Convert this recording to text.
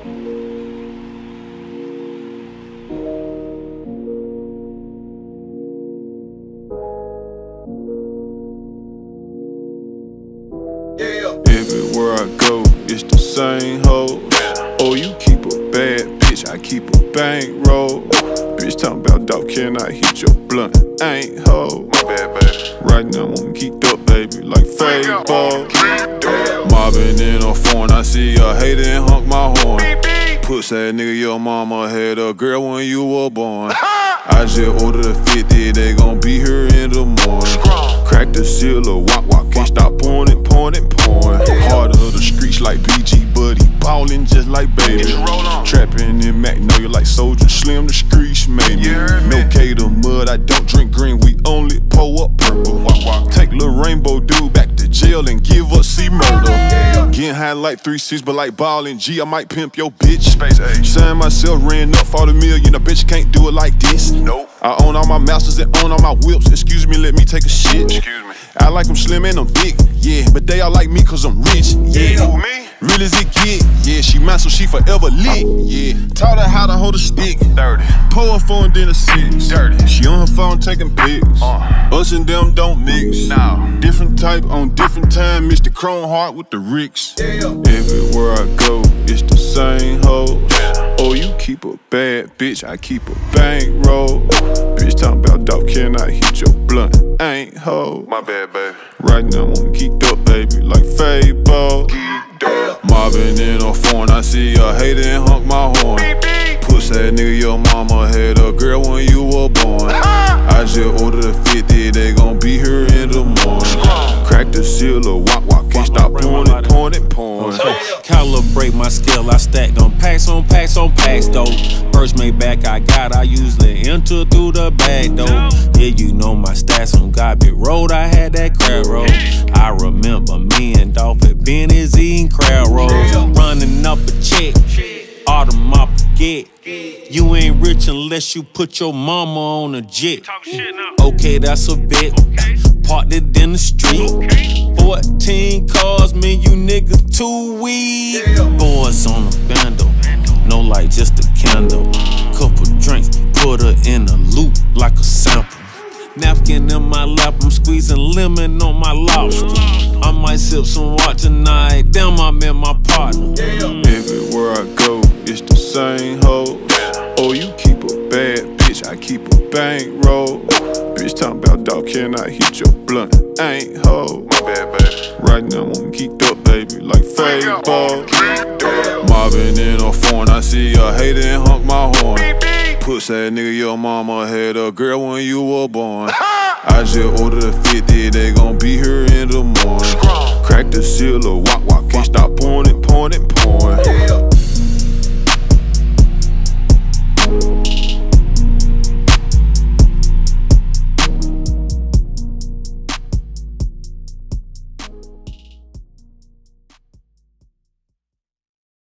Everywhere I go, it's the same hoe. Oh, you keep a bad bitch, I keep a bankroll. Bitch talking about dog, can I hit your blunt? Ain't hoe. My bad, baby. Right now I'm geeked up, baby, like ball. Mobbing in a phone, I see a hater honk my horn. Puss that nigga, your mama had a girl when you were born. I just ordered a 50, they gon' be here in the morning. Crack the seal of walk, walk, can't stop pouring it, pouring it, pouring. Heart of the streets like BG Buddy, ballin' just like baby. Trapping in Magnolia like Soulja Slim, the streets made me. No K to mud, I don't Getting high like 3 6, but like ballin' G, I might pimp your bitch. Space age. Sign myself, ran up for the million, a bitch can't do it like this. Nope. I own all my masters and own all my whips. Excuse me, let me take a shit. Excuse me. I like them slim and I'm big, yeah. But they all like me cause I'm rich, yeah. Me? Real as it get, yeah. She mine, so she forever lit, yeah. Taught her how to hold a stick. Dirty. Pull her phone, then a six. Dirty. She on her phone taking pics. Uh. Us and them don't mix. Now. Different type on different time. Mr. Chrome Heart with the Ricks. Everywhere I go, it's the same hoe. Oh, you keep a bad bitch, I keep a bankroll. Bitch talking about dog, can I hit your blunt? Ain't hoe. My bad, baby. Right now I'm geeked up, baby, like Fabo. Mobbing in a phone, I see a hater and honk my horn. Puss that nigga, your mama had a girl when you were born. I just ordered a 50, they gon' be here in the morning. Crack the seal of walk, walk, can't stop pouring it, pouring it, pouring. Calibrate my skill, I stacked on packs on packs on packs though. First made back I got, I usually enter through the back though. Yeah, you know my stats on Garbage Road, I had that crab roll. I remember me and Dolph at Benny's eating crab rolls. Running up a check, autumn up get. You ain't rich unless you put your mama on a jet. Okay, that's a bit. Parked it in the street. 14 cars, me, you niggas too weak. Boys on a bando, no light, just a candle. Couple drinks, put her in a loop like a sample. Napkin in my lap, I'm squeezing lemon on my lobster. I might sip some water tonight, damn, I met my partner. Same hoe. Oh, you keep a bad bitch, I keep a bankroll. Bitch talking about dog, can I hit your blunt? Ain't baby. Right now I'm geeked up, baby, like Fabo. Mobbing in a phone, I see a hater and honk my horn. Puss that nigga, your mama had a girl when you were born. I just ordered a 50, they gon' be here in the morning. Crack the seal walk,